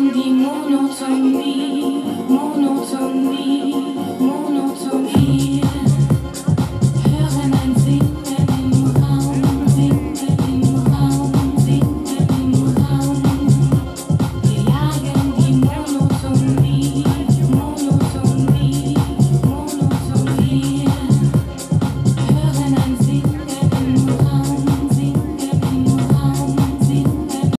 Monotony, monotony, monotony.